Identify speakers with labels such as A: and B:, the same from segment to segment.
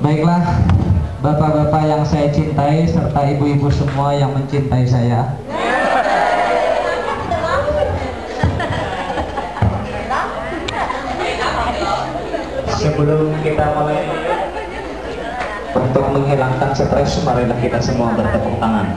A: Baiklah, bapak-bapak yang saya cintai serta ibu-ibu semua yang mencintai saya. Sebelum kita mulai untuk menghilangkan stres, marilah kita semua bertepuk tangan.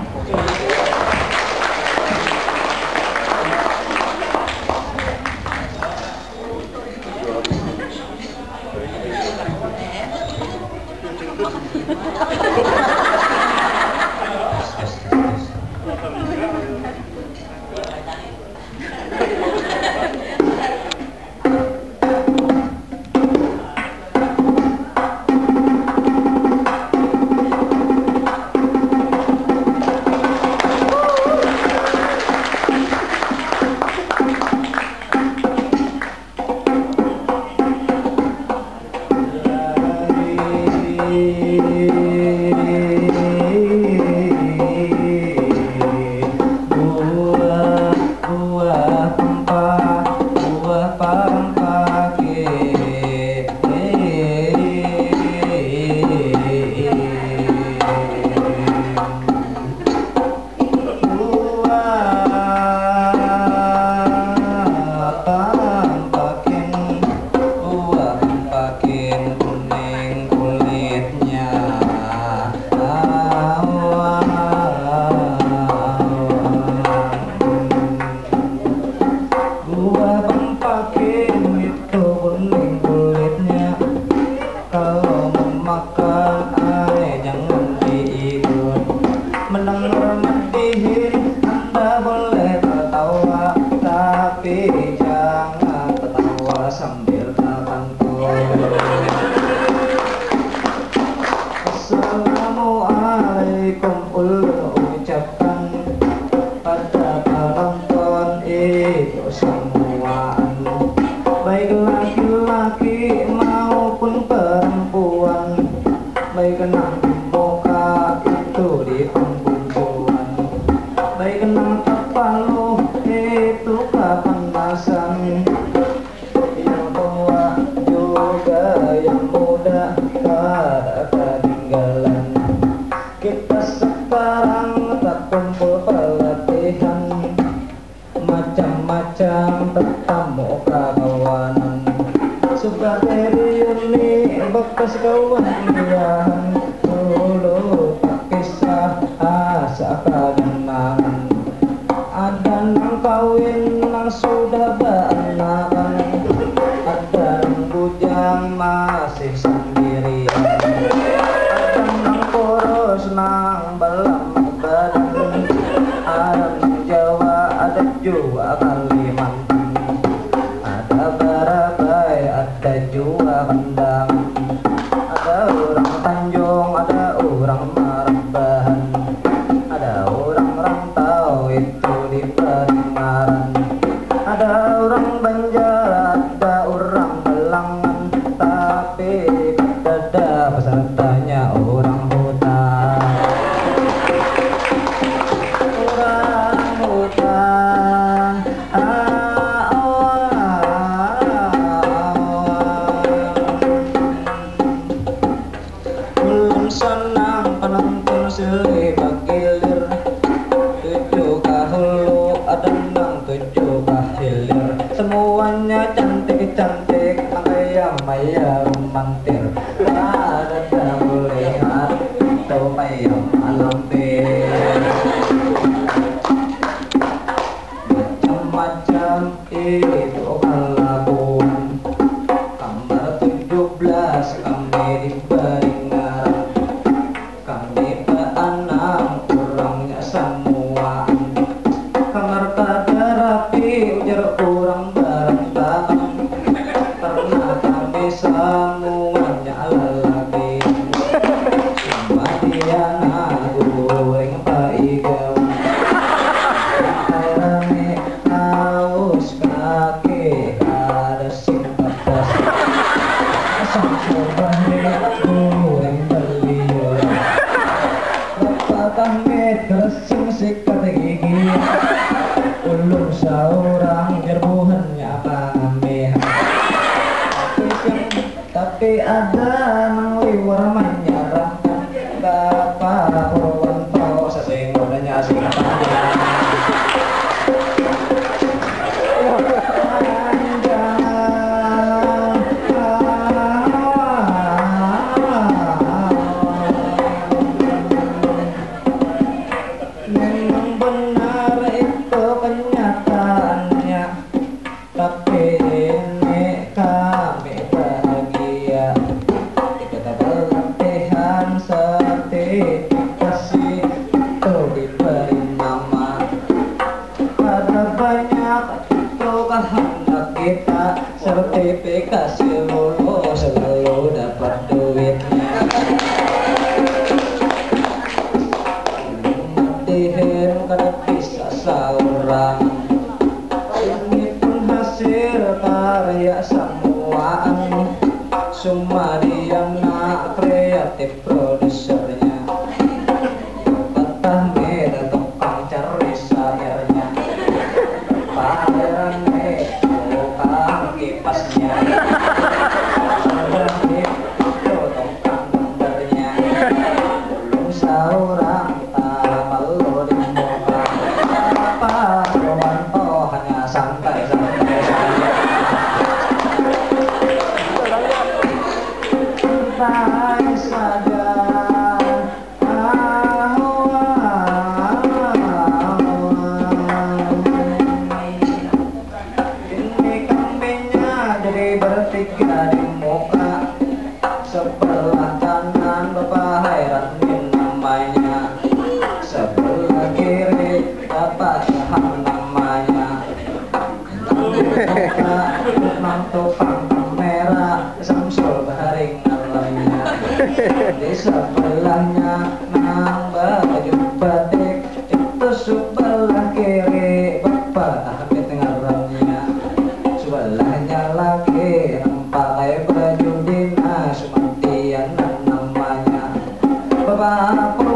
A: tertamo kagawanan Subaterion ni baktas kawan yang Tulo kakisa asa kananangan Ada ng kawin ng suda ba Ada ng bujang masih sendirian. Ada ng poros ng balang ada Arang Jawa ada juga Kalimantan. marié à euh, dulu seorang gerbuhan ya pameh tapi ada nangwi warman nyarangkan bapak purwan pau sasing rodanya asing apa Memang benar hen kana pisah saurang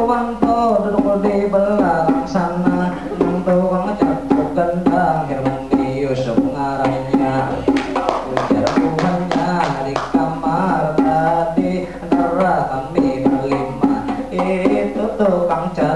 A: tukang tuh duduk di belakang sana. Nang tukang cakep gendang Herman di Yusuf ngarangnya Ujar Tuhannya di kamar tadi Nara kami berlima Itu tukang cakep